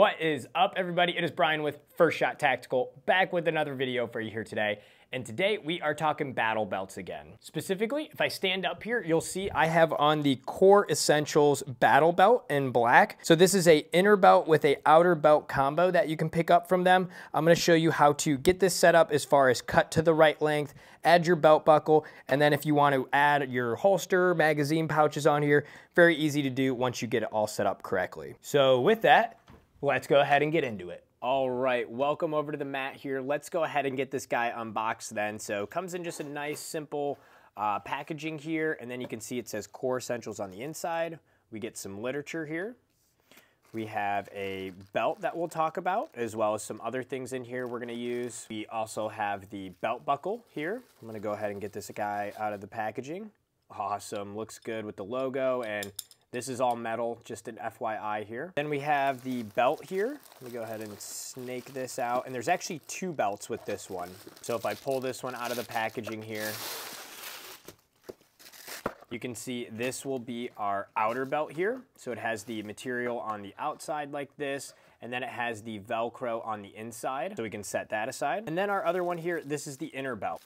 What is up, everybody? It is Brian with First Shot Tactical, back with another video for you here today. And today we are talking battle belts again. Specifically, if I stand up here, you'll see I have on the Kore Essentials battle belt in black. So this is a inner belt with a outer belt combo that you can pick up from them. I'm gonna show you how to get this set up as far as cut to the right length, add your belt buckle, and then if you want to add your holster, magazine pouches on here, very easy to do once you get it all set up correctly. So with that, let's go ahead and get into it. All right, welcome over to the mat here. Let's go ahead and get this guy unboxed then. So comes in just a nice, simple uh, packaging here, and then you can see it says Kore Essentials on the inside. We get some literature here. We have a belt that we'll talk about, as well as some other things in here we're gonna use. We also have the belt buckle here. I'm gonna go ahead and get this guy out of the packaging. Awesome, looks good with the logo and this is all metal, just an FYI here. Then we have the belt here. Let me go ahead and snake this out. And there's actually two belts with this one. So if I pull this one out of the packaging here, you can see this will be our outer belt here. So it has the material on the outside like this, and then it has the Velcro on the inside. So we can set that aside. And then our other one here, this is the inner belt.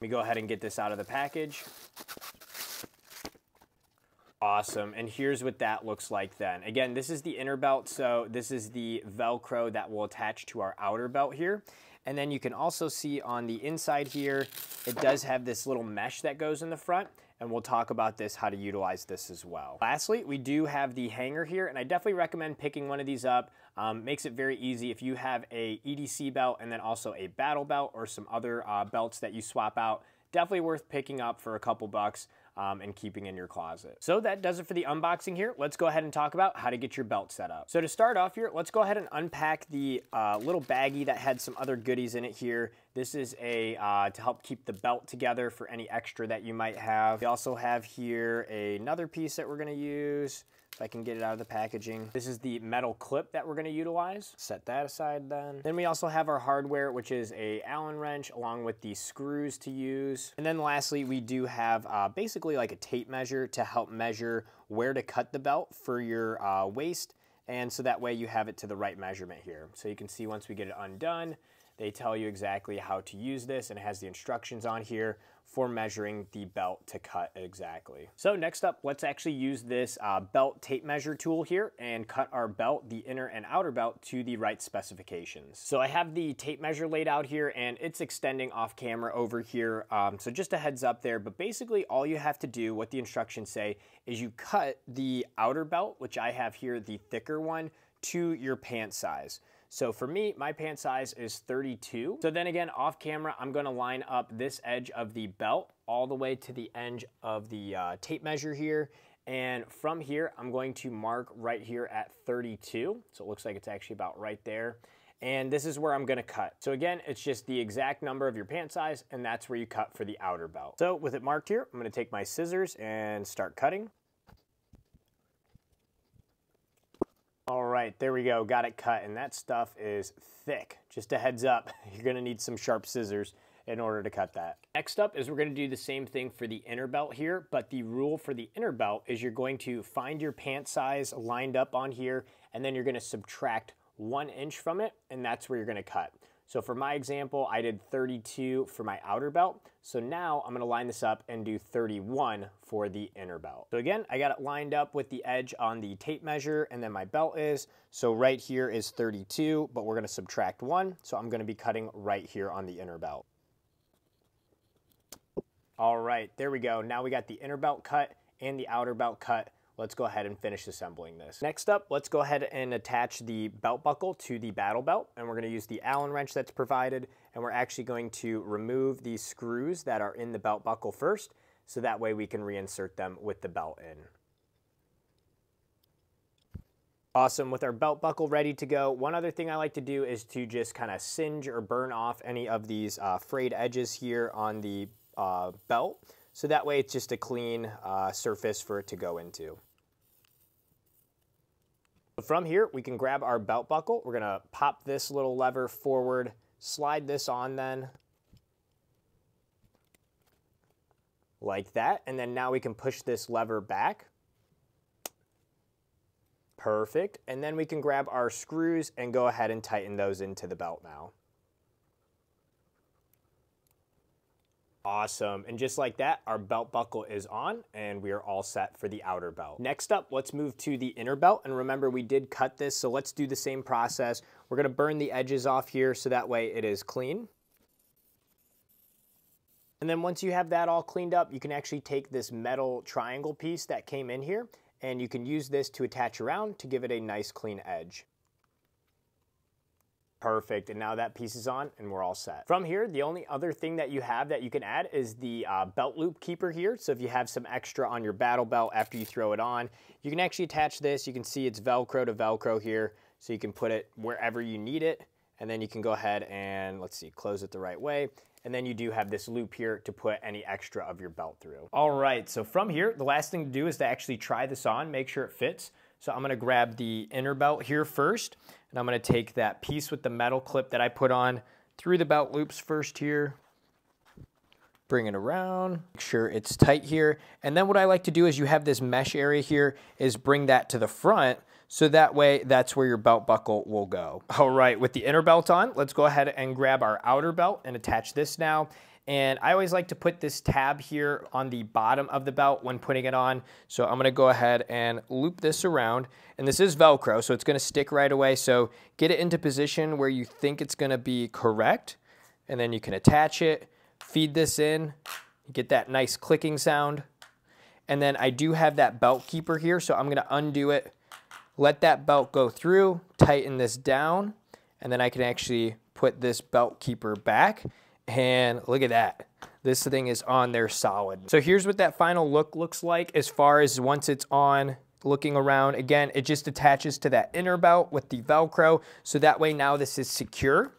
Let me go ahead and get this out of the package. Awesome, and here's what that looks like then. Again, this is the inner belt, so this is the Velcro that will attach to our outer belt here. And then you can also see on the inside here, it does have this little mesh that goes in the front, and we'll talk about this, how to utilize this as well. Lastly, we do have the hanger here, and I definitely recommend picking one of these up. Um, makes it very easy if you have a EDC belt and then also a battle belt or some other uh, belts that you swap out, definitely worth picking up for a couple bucks um, and keeping in your closet. So that does it for the unboxing here. Let's go ahead and talk about how to get your belt set up. So to start off here, let's go ahead and unpack the uh, little baggie that had some other goodies in it here. This is a uh, to help keep the belt together for any extra that you might have. We also have here another piece that we're gonna use. If I can get it out of the packaging. This is the metal clip that we're gonna utilize. Set that aside then. Then we also have our hardware, which is a Allen wrench along with the screws to use. And then lastly, we do have uh, basically like a tape measure to help measure where to cut the belt for your uh, waist. And so that way you have it to the right measurement here. So you can see once we get it undone, they tell you exactly how to use this and it has the instructions on here for measuring the belt to cut exactly. So next up, let's actually use this uh, belt tape measure tool here and cut our belt, the inner and outer belt, to the right specifications. So I have the tape measure laid out here and it's extending off camera over here. Um, so just a heads up there, but basically all you have to do, what the instructions say, is you cut the outer belt, which I have here, the thicker one, to your pant size. So for me, my pant size is 32. So then again, off camera, I'm gonna line up this edge of the belt all the way to the edge of the uh, tape measure here. And from here, I'm going to mark right here at 32. So it looks like it's actually about right there. And this is where I'm gonna cut. So again, it's just the exact number of your pant size and that's where you cut for the outer belt. So with it marked here, I'm gonna take my scissors and start cutting. All right, there we go, got it cut, and that stuff is thick. Just a heads up, you're gonna need some sharp scissors in order to cut that. Next up is we're gonna do the same thing for the inner belt here, but the rule for the inner belt is you're going to find your pant size lined up on here, and then you're gonna subtract one inch from it, and that's where you're gonna cut. So for my example, I did 32 for my outer belt. So now I'm gonna line this up and do 31 for the inner belt. So again, I got it lined up with the edge on the tape measure and then my belt is. So right here is 32, but we're gonna subtract one. So I'm gonna be cutting right here on the inner belt. All right, there we go. Now we got the inner belt cut and the outer belt cut let's go ahead and finish assembling this. Next up, let's go ahead and attach the belt buckle to the battle belt. And we're gonna use the Allen wrench that's provided. And we're actually going to remove these screws that are in the belt buckle first. So that way we can reinsert them with the belt in. Awesome, with our belt buckle ready to go, one other thing I like to do is to just kind of singe or burn off any of these uh, frayed edges here on the uh, belt. So that way it's just a clean uh, surface for it to go into. From here, we can grab our belt buckle. We're gonna pop this little lever forward, slide this on then, like that. And then now we can push this lever back. Perfect. And then we can grab our screws and go ahead and tighten those into the belt now. Awesome. And just like that, our belt buckle is on and we are all set for the outer belt. Next up, let's move to the inner belt. And remember, we did cut this, so let's do the same process. We're gonna burn the edges off here so that way it is clean. And then once you have that all cleaned up, you can actually take this metal triangle piece that came in here and you can use this to attach around to give it a nice clean edge. Perfect, and now that piece is on and we're all set. From here, the only other thing that you have that you can add is the uh, belt loop keeper here. So if you have some extra on your battle belt after you throw it on, you can actually attach this. You can see it's Velcro to Velcro here, so you can put it wherever you need it. And then you can go ahead and, let's see, close it the right way. And then you do have this loop here to put any extra of your belt through. All right, so from here, the last thing to do is to actually try this on, make sure it fits. So I'm gonna grab the inner belt here first, and I'm gonna take that piece with the metal clip that I put on through the belt loops first here, bring it around, make sure it's tight here. And then what I like to do is you have this mesh area here, is bring that to the front so that way that's where your belt buckle will go. All right, with the inner belt on, let's go ahead and grab our outer belt and attach this now. And I always like to put this tab here on the bottom of the belt when putting it on. So I'm gonna go ahead and loop this around. And this is Velcro, so it's gonna stick right away. So get it into position where you think it's gonna be correct. And then you can attach it, feed this in, get that nice clicking sound. And then I do have that belt keeper here, so I'm gonna undo it, let that belt go through, tighten this down, and then I can actually put this belt keeper back and look at that. This thing is on there solid. So here's what that final look looks like as far as once it's on looking around. Again, it just attaches to that inner belt with the Velcro. So that way now this is secure.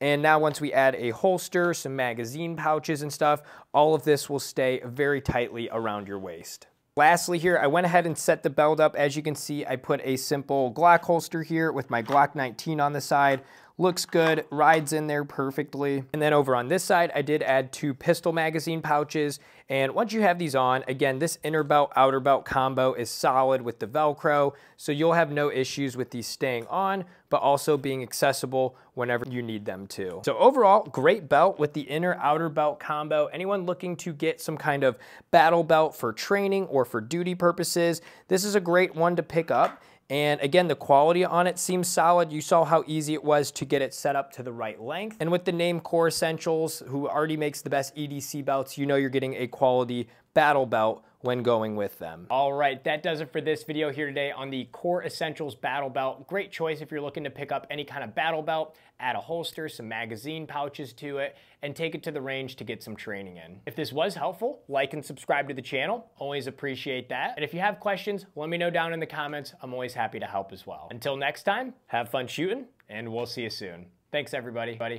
And now once we add a holster, some magazine pouches and stuff, all of this will stay very tightly around your waist. Lastly here, I went ahead and set the belt up. As you can see, I put a simple Glock holster here with my Glock 19 on the side looks good, rides in there perfectly. And then over on this side, I did add two pistol magazine pouches. And once you have these on, again, this inner belt, outer belt combo is solid with the Velcro. So you'll have no issues with these staying on, but also being accessible whenever you need them to. So overall, great belt with the inner outer belt combo. Anyone looking to get some kind of battle belt for training or for duty purposes, this is a great one to pick up. And again, the quality on it seems solid. You saw how easy it was to get it set up to the right length. And with the name Kore Essentials, who already makes the best EDC belts, you know you're getting a quality battle belt when going with them. All right, that does it for this video here today on the Kore Essentials Battle Belt. Great choice if you're looking to pick up any kind of battle belt, add a holster, some magazine pouches to it, and take it to the range to get some training in. If this was helpful, like and subscribe to the channel. Always appreciate that. And if you have questions, let me know down in the comments. I'm always happy to help as well. Until next time, have fun shooting, and we'll see you soon. Thanks, everybody.